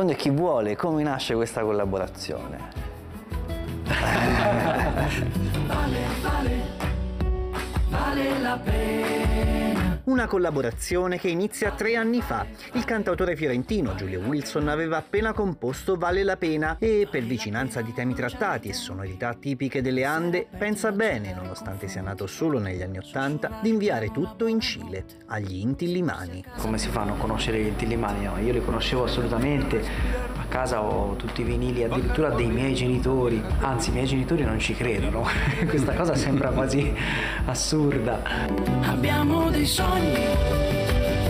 risponde chi vuole, come nasce questa collaborazione? vale, vale, vale la pena. Una collaborazione che inizia tre anni fa. Il cantautore fiorentino Giulio Wilson aveva appena composto Vale la pena e, per vicinanza di temi trattati e sonorità tipiche delle Ande, pensa bene, nonostante sia nato solo negli anni Ottanta, di inviare tutto in Cile, agli Inti Limani. Come si fa a conoscere gli Inti Limani? No, io li conoscevo assolutamente, casa ho tutti i vinili addirittura dei miei genitori, anzi i miei genitori non ci credono, questa cosa sembra quasi assurda. Abbiamo dei sogni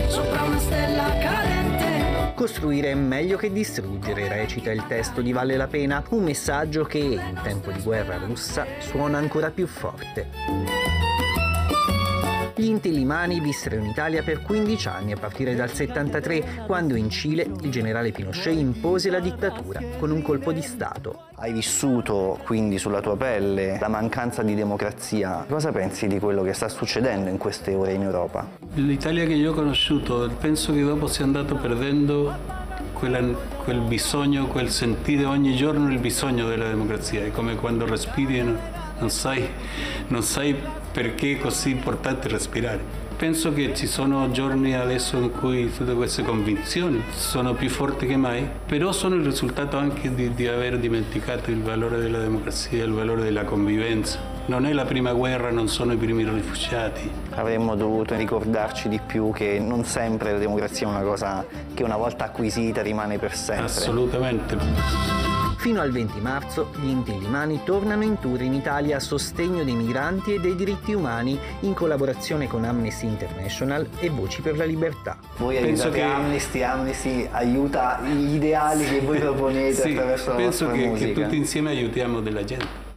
sopra una stella cadente. Costruire è meglio che distruggere, recita il testo di Vale la Pena, un messaggio che, in tempo di guerra russa, suona ancora più forte. Gli Inti Limani vissero in Italia per 15 anni a partire dal 73, quando in Cile il generale Pinochet impose la dittatura con un colpo di Stato. Hai vissuto quindi sulla tua pelle la mancanza di democrazia. Cosa pensi di quello che sta succedendo in queste ore in Europa? L'Italia che io ho conosciuto, penso che dopo sia andato perdendo quella, quel bisogno, quel sentire ogni giorno il bisogno della democrazia. È come quando respiri e non, non, sai, non sai perché è così importante respirare. Penso che ci sono giorni adesso in cui tutte queste convinzioni sono più forti che mai, però sono il risultato anche di, di aver dimenticato il valore della democrazia, il valore della convivenza. Non è la prima guerra, non sono i primi rifugiati. Avremmo dovuto ricordarci di più che non sempre la democrazia è una cosa che una volta acquisita rimane per sempre. Assolutamente. Fino al 20 marzo gli Inti Limani tornano in tour in Italia a sostegno dei migranti e dei diritti umani in collaborazione con Amnesty International e Voci per la Libertà. Voi aiutate che... Amnesty, Amnesty aiuta gli ideali che voi proponete sì, attraverso la penso vostra che, musica. Penso che tutti insieme aiutiamo della gente.